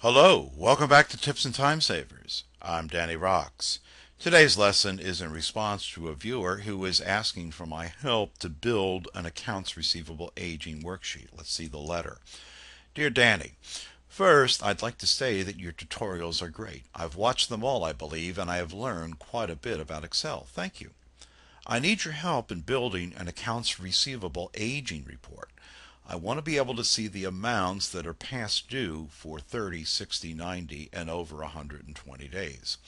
Hello, welcome back to Tips and Time Savers. I'm Danny Rocks. Today's lesson is in response to a viewer who is asking for my help to build an accounts receivable aging worksheet. Let's see the letter. Dear Danny, First, I'd like to say that your tutorials are great. I've watched them all, I believe, and I have learned quite a bit about Excel. Thank you. I need your help in building an accounts receivable aging report. I want to be able to see the amounts that are past due for 30, 60, 90, and over 120 days.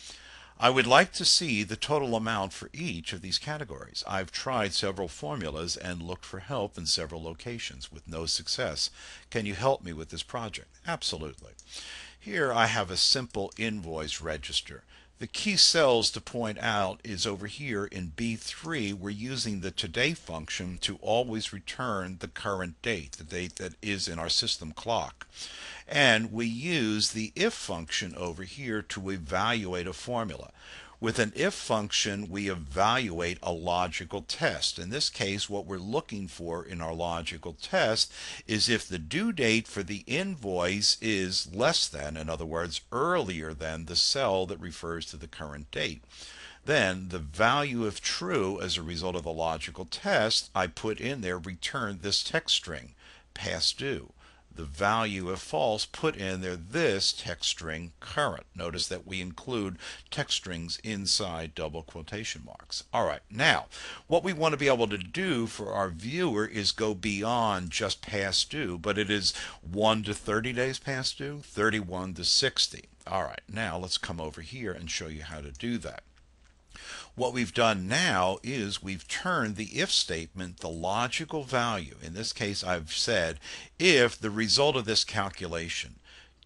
I would like to see the total amount for each of these categories. I've tried several formulas and looked for help in several locations with no success. Can you help me with this project? Absolutely. Here I have a simple invoice register. The key cells to point out is over here in B3, we're using the today function to always return the current date, the date that is in our system clock. And we use the if function over here to evaluate a formula. With an if function, we evaluate a logical test. In this case, what we're looking for in our logical test is if the due date for the invoice is less than, in other words, earlier than the cell that refers to the current date then the value of true as a result of the logical test I put in there return this text string past due the value of false, put in there this text string current. Notice that we include text strings inside double quotation marks. All right, now what we want to be able to do for our viewer is go beyond just past due, but it is 1 to 30 days past due, 31 to 60. All right, now let's come over here and show you how to do that. What we've done now is we've turned the if statement the logical value. In this case, I've said if the result of this calculation,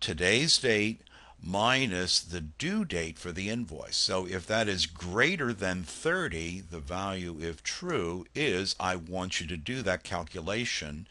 today's date minus the due date for the invoice. So if that is greater than 30, the value, if true, is I want you to do that calculation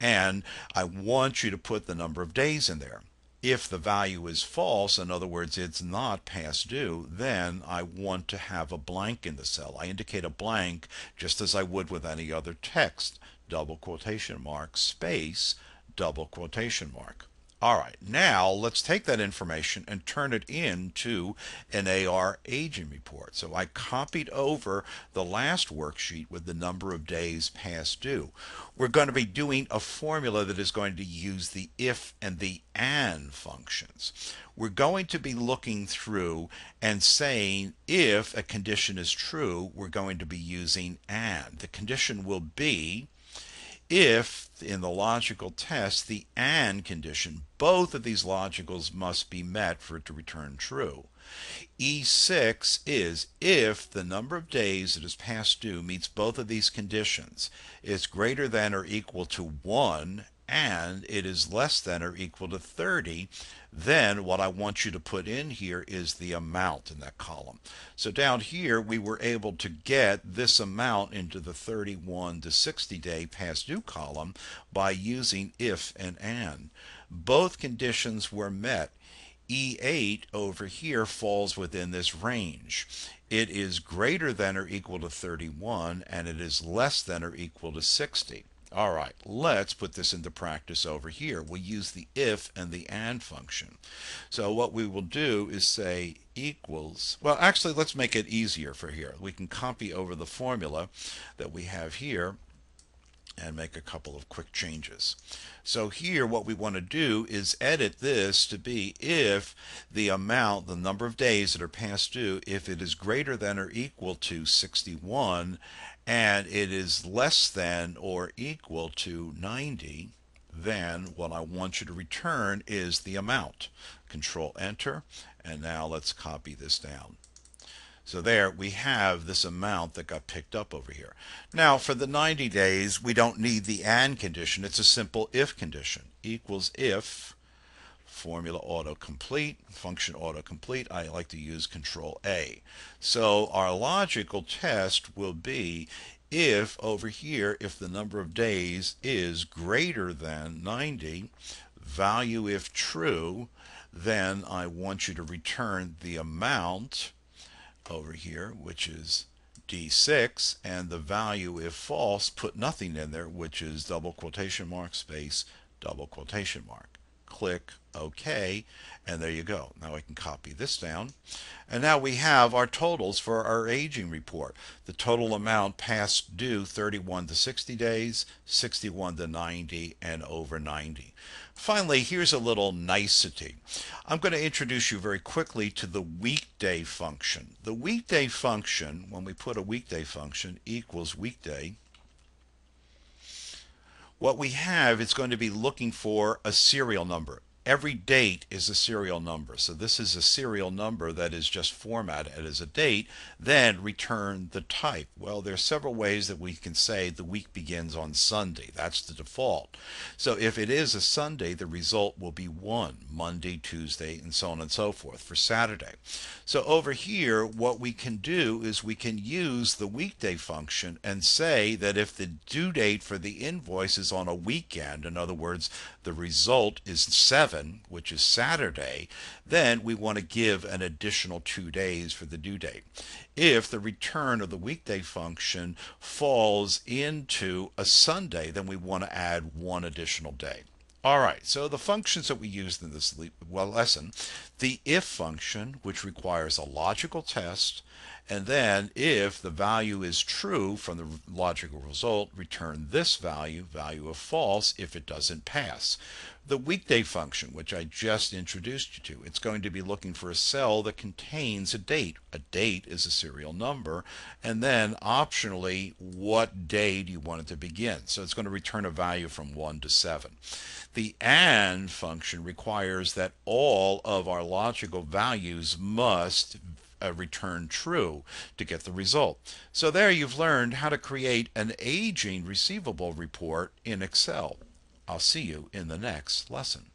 and I want you to put the number of days in there. If the value is false, in other words, it's not past due, then I want to have a blank in the cell. I indicate a blank just as I would with any other text. Double quotation mark, space, double quotation mark. All right, now let's take that information and turn it into an AR aging report. So I copied over the last worksheet with the number of days past due. We're going to be doing a formula that is going to use the if and the and functions. We're going to be looking through and saying if a condition is true, we're going to be using and. The condition will be if in the logical test the AND condition, both of these logicals must be met for it to return true. E6 is if the number of days that is past due meets both of these conditions, is greater than or equal to 1 and it is less than or equal to 30, then what I want you to put in here is the amount in that column. So down here we were able to get this amount into the 31 to 60 day past due column by using if and and. Both conditions were met. E8 over here falls within this range. It is greater than or equal to 31 and it is less than or equal to 60. All right, let's put this into practice over here. We use the if and the and function. So what we will do is say equals, well actually let's make it easier for here. We can copy over the formula that we have here and make a couple of quick changes. So here what we want to do is edit this to be if the amount, the number of days that are past due, if it is greater than or equal to 61 and it is less than or equal to 90, then what I want you to return is the amount. Control Enter, and now let's copy this down. So there we have this amount that got picked up over here. Now for the 90 days, we don't need the AND condition. It's a simple if condition. Equals if formula autocomplete, function autocomplete, I like to use control A. So our logical test will be if over here, if the number of days is greater than 90, value if true, then I want you to return the amount over here, which is D6, and the value if false, put nothing in there, which is double quotation mark space double quotation mark. Click OK, and there you go. Now I can copy this down. And now we have our totals for our aging report. The total amount past due 31 to 60 days, 61 to 90, and over 90. Finally, here's a little nicety. I'm going to introduce you very quickly to the weekday function. The weekday function, when we put a weekday function, equals weekday what we have is going to be looking for a serial number every date is a serial number. So this is a serial number that is just formatted as a date, then return the type. Well, there are several ways that we can say the week begins on Sunday. That's the default. So if it is a Sunday, the result will be 1, Monday, Tuesday, and so on and so forth for Saturday. So over here, what we can do is we can use the weekday function and say that if the due date for the invoice is on a weekend, in other words, the result is 7, 7, which is Saturday, then we want to give an additional two days for the due date. If the return of the weekday function falls into a Sunday, then we want to add one additional day. All right, so the functions that we used in this well, lesson, the if function, which requires a logical test, and then if the value is true from the logical result, return this value, value of false, if it doesn't pass. The weekday function, which I just introduced you to, it's going to be looking for a cell that contains a date. A date is a serial number, and then optionally, what day do you want it to begin? So it's going to return a value from 1 to 7. The AND function requires that all of our logical values must uh, return true to get the result. So there you've learned how to create an aging receivable report in Excel. I'll see you in the next lesson.